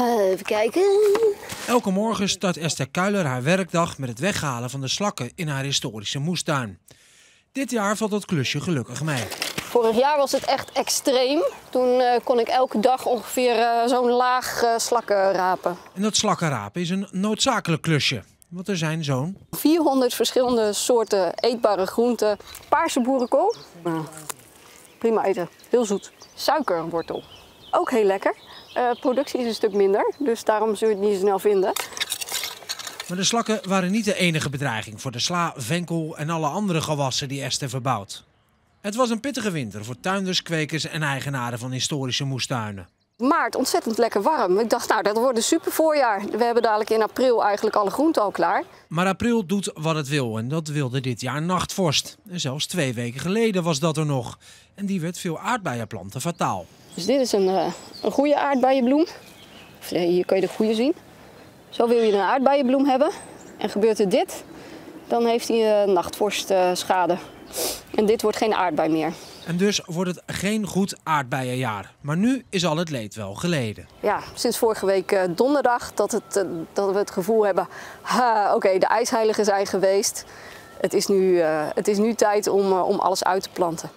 Even kijken. Elke morgen start Esther Kuiler haar werkdag met het weghalen van de slakken in haar historische moestuin. Dit jaar valt dat klusje gelukkig mee. Vorig jaar was het echt extreem. Toen uh, kon ik elke dag ongeveer uh, zo'n laag uh, slakken rapen. En dat slakkenrapen is een noodzakelijk klusje. Want er zijn zo'n 400 verschillende soorten eetbare groenten. Paarse boerenkool. Nou, prima eten. Heel zoet. Suikerwortel. Ook heel lekker. Uh, productie is een stuk minder, dus daarom zul je het niet zo snel vinden. Maar de slakken waren niet de enige bedreiging voor de sla, venkel en alle andere gewassen die Esther verbouwt. Het was een pittige winter voor tuinders, kwekers en eigenaren van historische moestuinen. Maart ontzettend lekker warm. Ik dacht, nou, dat wordt een super voorjaar. We hebben dadelijk in april eigenlijk alle groenten al klaar. Maar april doet wat het wil en dat wilde dit jaar nachtvorst. En zelfs twee weken geleden was dat er nog. En die werd veel aardbeienplanten fataal. Dus dit is een, uh, een goede aardbeienbloem. Hier kun je de goede zien. Zo wil je een aardbeienbloem hebben. En gebeurt er dit, dan heeft hij uh, nachtvorstschade. En dit wordt geen aardbei meer. En dus wordt het geen goed aardbeienjaar. Maar nu is al het leed wel geleden. Ja, sinds vorige week uh, donderdag dat, het, uh, dat we het gevoel hebben... oké, de ijsheiligen zijn geweest. Het is nu, uh, het is nu tijd om, om alles uit te planten.